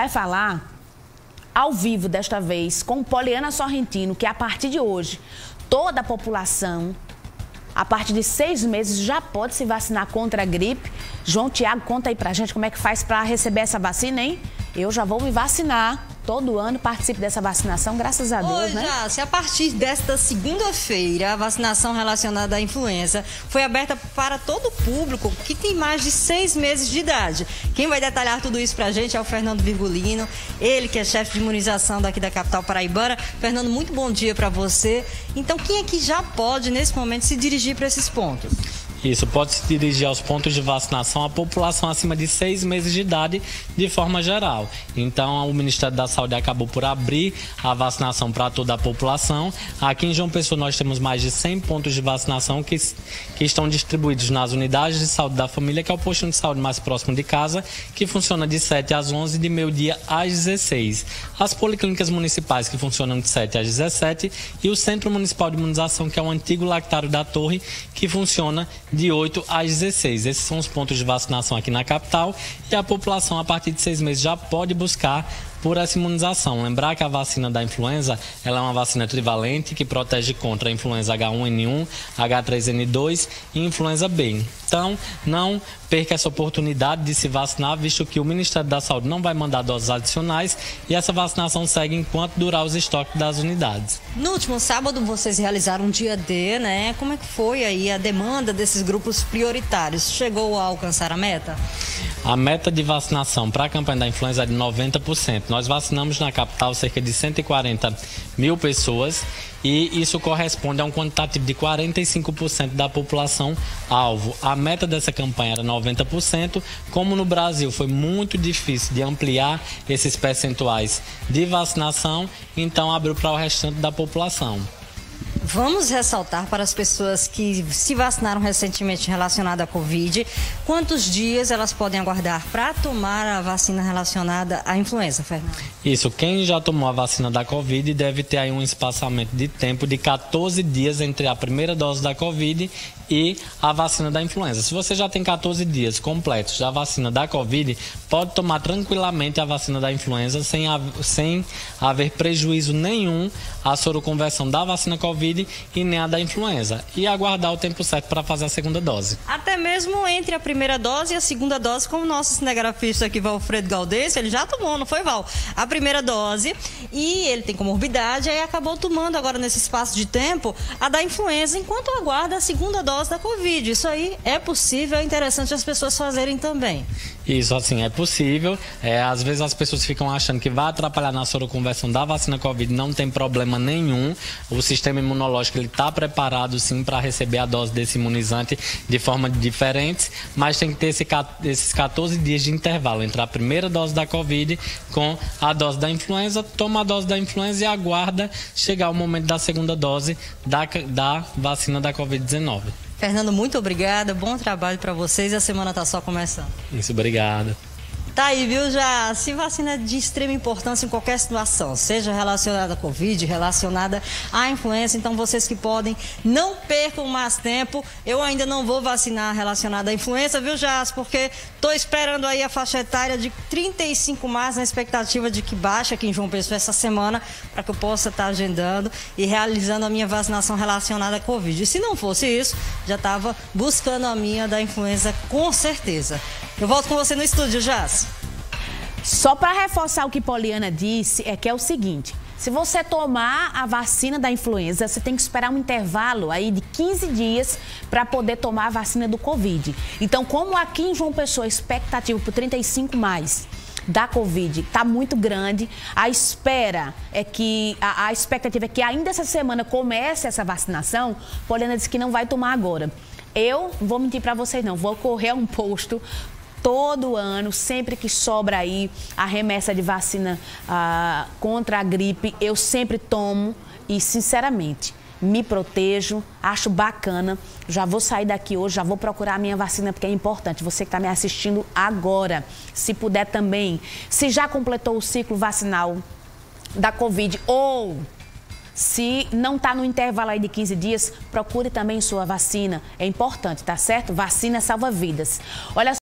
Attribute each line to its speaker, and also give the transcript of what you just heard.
Speaker 1: vai falar ao vivo desta vez com Poliana Sorrentino, que a partir de hoje toda a população, a partir de seis meses, já pode se vacinar contra a gripe. João Tiago, conta aí pra gente como é que faz para receber essa vacina, hein? Eu já vou me vacinar todo ano participe dessa vacinação, graças a Deus, Oi, né?
Speaker 2: Já, se a partir desta segunda-feira a vacinação relacionada à influenza foi aberta para todo o público que tem mais de seis meses de idade. Quem vai detalhar tudo isso para a gente é o Fernando Virgulino, ele que é chefe de imunização daqui da capital paraibana. Fernando, muito bom dia para você. Então, quem é que já pode, nesse momento, se dirigir para esses pontos?
Speaker 3: Isso, pode se dirigir aos pontos de vacinação à população acima de seis meses de idade, de forma geral. Então, o Ministério da Saúde acabou por abrir a vacinação para toda a população. Aqui em João Pessoa, nós temos mais de 100 pontos de vacinação que, que estão distribuídos nas unidades de saúde da família, que é o posto de saúde mais próximo de casa, que funciona de 7 às 11, de meio-dia às 16. As policlínicas municipais, que funcionam de 7 às 17, e o Centro Municipal de Imunização, que é o antigo lactário da Torre, que funciona de 8 às 16. Esses são os pontos de vacinação aqui na capital e a população, a partir de seis meses, já pode buscar por essa imunização. Lembrar que a vacina da influenza ela é uma vacina trivalente que protege contra a influenza H1N1, H3N2 e influenza B. Então, não perca essa oportunidade de se vacinar, visto que o Ministério da Saúde não vai mandar doses adicionais e essa vacinação segue enquanto durar os estoques das unidades.
Speaker 2: No último sábado, vocês realizaram um dia D, né? Como é que foi aí a demanda desses grupos prioritários? Chegou a alcançar a meta?
Speaker 3: A meta de vacinação para a campanha da influenza é de 90%. Nós vacinamos na capital cerca de 140 mil pessoas e isso corresponde a um quantitativo de 45% da população alvo. A meta dessa campanha era 90%. Como no Brasil foi muito difícil de ampliar esses percentuais de vacinação, então abriu para o restante da população.
Speaker 2: Vamos ressaltar para as pessoas que se vacinaram recentemente relacionada à Covid, quantos dias elas podem aguardar para tomar a vacina relacionada à influenza, Fernando?
Speaker 3: Isso, quem já tomou a vacina da Covid deve ter aí um espaçamento de tempo de 14 dias entre a primeira dose da Covid e a vacina da influenza. Se você já tem 14 dias completos da vacina da Covid, pode tomar tranquilamente a vacina da influenza sem, sem haver prejuízo nenhum à soroconversão da vacina Covid e nem a da influenza. E aguardar o tempo certo para fazer a segunda dose.
Speaker 2: Até mesmo entre a primeira dose e a segunda dose, como o nosso cinegrafista aqui, Valfredo Galdês, ele já tomou, não foi, Val? A primeira dose e ele tem comorbidade, aí acabou tomando agora nesse espaço de tempo a da influenza, enquanto aguarda a segunda dose da Covid. Isso aí é possível, é interessante as pessoas fazerem também.
Speaker 3: Isso, assim, é possível. É, às vezes as pessoas ficam achando que vai atrapalhar na soroconversão da vacina Covid. Não tem problema nenhum. O sistema imunológico ele está preparado, sim, para receber a dose desse imunizante de forma diferente, mas tem que ter esse, esses 14 dias de intervalo entre a primeira dose da Covid com a dose da influenza. Toma a dose da influenza e aguarda chegar o momento da segunda dose da, da vacina da Covid-19.
Speaker 2: Fernando, muito obrigada. Bom trabalho para vocês. A semana está só começando.
Speaker 3: Isso, obrigado.
Speaker 2: Tá aí, viu? Já se vacina é de extrema importância em qualquer situação, seja relacionada à Covid, relacionada à influenza. Então, vocês que podem, não percam mais tempo. Eu ainda não vou vacinar relacionada à influenza, viu, Jas? Porque estou esperando aí a faixa etária de 35 mais, na expectativa de que baixe aqui em João Pessoa essa semana, para que eu possa estar tá agendando e realizando a minha vacinação relacionada à Covid. E se não fosse isso, já estava buscando a minha da influenza com certeza. Eu volto com você no estúdio, Jás.
Speaker 1: Só para reforçar o que Poliana disse, é que é o seguinte: se você tomar a vacina da influenza, você tem que esperar um intervalo aí de 15 dias para poder tomar a vacina do Covid. Então, como aqui em João Pessoa, expectativa por 35 mais da Covid está muito grande. A espera é que a, a, expectativa é que ainda essa semana comece essa vacinação. Poliana disse que não vai tomar agora. Eu vou mentir para vocês não, vou correr a um posto todo ano, sempre que sobra aí a remessa de vacina ah, contra a gripe, eu sempre tomo e, sinceramente, me protejo, acho bacana. Já vou sair daqui hoje, já vou procurar a minha vacina, porque é importante. Você que está me assistindo agora, se puder também, se já completou o ciclo vacinal da Covid ou se não está no intervalo aí de 15 dias, procure também sua vacina. É importante, tá certo? Vacina salva vidas. Olha